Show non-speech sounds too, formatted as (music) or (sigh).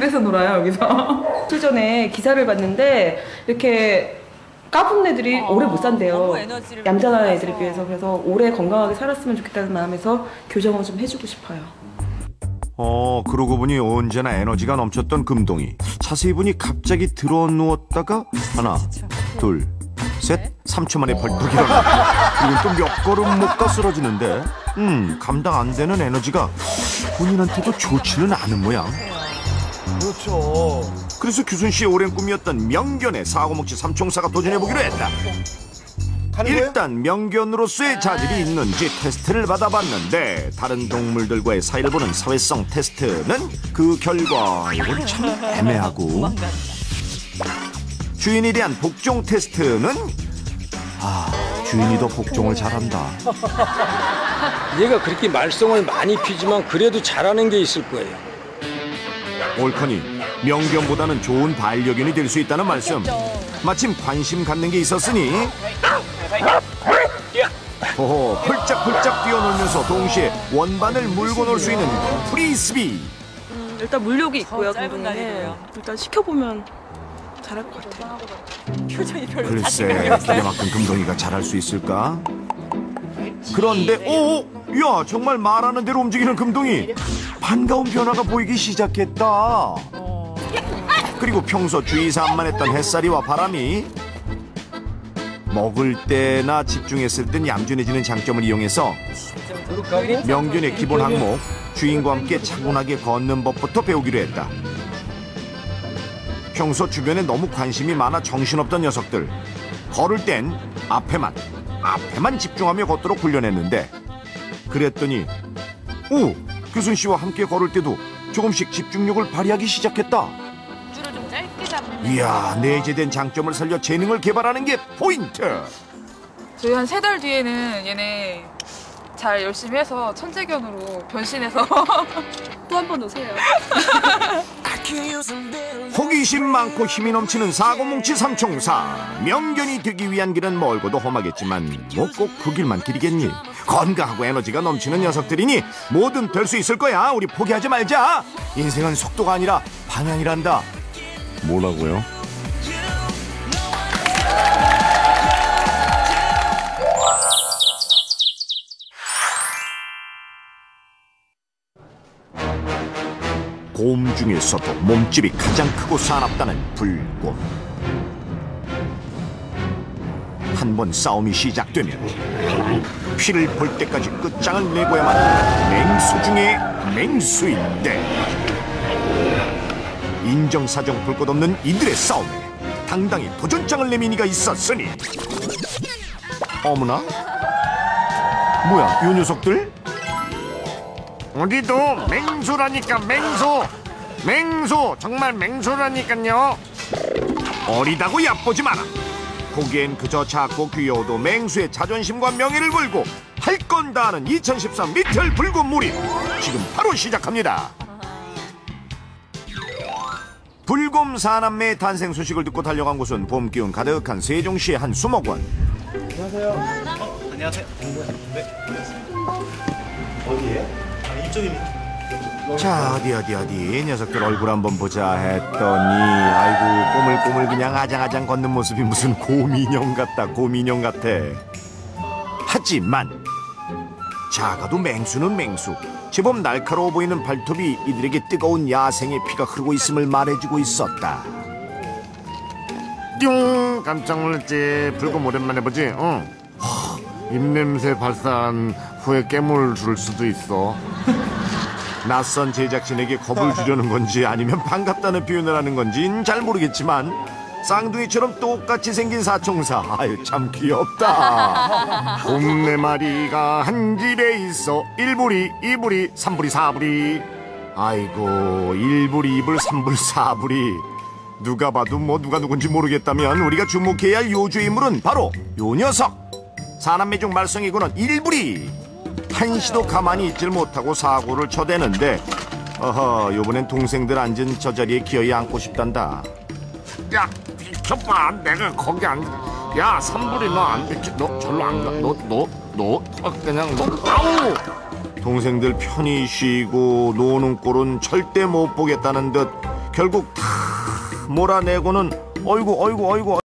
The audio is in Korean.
그래서 놀아요 여기서. (laughs) 며칠 전에 기사를 봤는데 이렇게 까분 애들이 오래 못 산대요. 얌전한. 애들에 비해서 그래서 오래 건강하게 살았으면 좋겠다는 마음에서 교정을 좀 해주고 싶어요. 어, 그러고 보니 언제나 에너지가 넘쳤던 금동이 자세히 보니 갑자기 들어 누웠다가 하나, 둘, 셋, 3초 만에 벌떡 일어나. 그리고 또 몇 걸음 못 가 쓰러지는데, 음, 감당 안 되는 에너지가 본인한테도 좋지는 않은 모양. 그렇죠. 그래서 규순 씨의 오랜 꿈이었던 명견의 사고뭉치 삼총사가 도전해보기로 했다. 일단 명견으로서의 자질이 있는지 테스트를 받아봤는데 다른 동물들과의 사이를 보는 사회성 테스트는 그 결과 이건 참 애매하고 주인에 대한 복종 테스트는 아 주인이 더 복종을 잘한다 얘가 그렇게 말썽을 많이 피지만 그래도 잘하는 게 있을 거예요. 옳거니 명견보다는 좋은 반려견이 될 수 있다는 말씀 마침 관심 갖는 게 있었으니 호호 펄짝펄짝 뛰어놀면서 동시에 원반을 물고 놀 수 있는 프리스비 음, 일단 물욕이 있고요, 어, 짧은. 날이네요. 일단 시켜보면 잘할 것 같아요. 표정이 별로 글쎄. 기대만큼 금동이가 잘할 수 있을까? 그런데 오! 야 정말 말하는 대로 움직이는 금동이 반가운 변화가 보이기 시작했다 그리고 평소 주의 산만했던 햇살이와 바람이 먹을 때나 집중했을 땐 얌전해지는 장점을 이용해서 명균의 기본 항목 주인과 함께 차분하게 걷는 법부터 배우기로 했다. 평소 주변에 너무 관심이 많아 정신없던 녀석들 걸을 땐 앞에만 앞에만 집중하며 걷도록 훈련했는데 그랬더니 오 교순 씨와 함께 걸을 때도 조금씩 집중력을 발휘하기 시작했다. 줄을 좀 짧게 잡는. 이야 내재된 장점을 살려 재능을 개발하는 게 포인트. 저희 한 세 달 뒤에는 얘네 잘 열심히 해서 천재견으로 변신해서 (laughs) 또 한 번 오세요. (laughs) 호기심 많고 힘이 넘치는 사고뭉치 삼총사. 명견이 되기 위한 길은 멀고도 험하겠지만 뭐 꼭 그 길만 길이겠니? 건강하고 에너지가 넘치는 녀석들이니 뭐든 될 수 있을 거야. 우리 포기하지 말자. 인생은 속도가 아니라 방향이란다. 뭐라고요? 곰 중에서도 몸집이 가장 크고 사납다는 불곰. 한 번 싸움이 시작되면 피를 볼 때까지 끝장을 내고야만 맹수 중에 맹수인데 인정사정 볼 것 없는 이들의 싸움에 당당히 도전장을 내민 이가 있었으니 어머나 뭐야 요 녀석들? 우리도 맹수라니까 맹수 맹수 정말 맹수라니까요 어리다고 얕보지 마라. 보기엔 그저 작고 귀여워도 맹수의 자존심과 명예를 걸고 할 건 다 하는 2013 미틀 붉은 무리 지금 바로 시작합니다. 불곰 사남매의 탄생 소식을 듣고 달려간 곳은 봄 기운 가득한 세종시의 한 수목원. 자 어디 어디 어디. 녀석들 얼굴 한번 보자 했더니 아이고 꼬물꼬물 그냥 아장아장 걷는 모습이 무슨 곰인형 같다 곰인형 같아. 하지만 작아도 맹수는 맹수. 제법 날카로워 보이는 발톱이 이들에게 뜨거운 야생의 피가 흐르고 있음을 말해주고 있었다. 띵 깜짝 놀랐지. 불금 오랜만에 보지? 응 입냄새 발사한 후에 깨물 줄 수도 있어. 낯선 제작진에게 겁을 주려는 건지 아니면 반갑다는 표현을 하는 건지는 잘 모르겠지만 쌍둥이처럼 똑같이 생긴 사총사. 아유 참 귀엽다. 곰네 마리가 한 집에 있어. 일부리이부리삼부리사부리. 아이고 일불이 이불 삼불 사불이 누가 봐도 뭐 누가 누군지 모르겠다면 우리가 주목해야 할 요주 인물은 바로 요 녀석 사남매 중 말썽이고는 일불이 한시도 가만히 있질 못하고 사고를 쳐대는데 어허 요번엔 동생들 앉은 저 자리에 기어이 앉고 싶단다. 야 비켜봐. 내가 거기 앉야 삼부리 너안 비켜 너 절로 안가너너너 그냥 너 아우! 동생들 편히 쉬고 노는 꼴은 절대 못 보겠다는 듯 결국 다 몰아내고는 어이구 어이구 어이구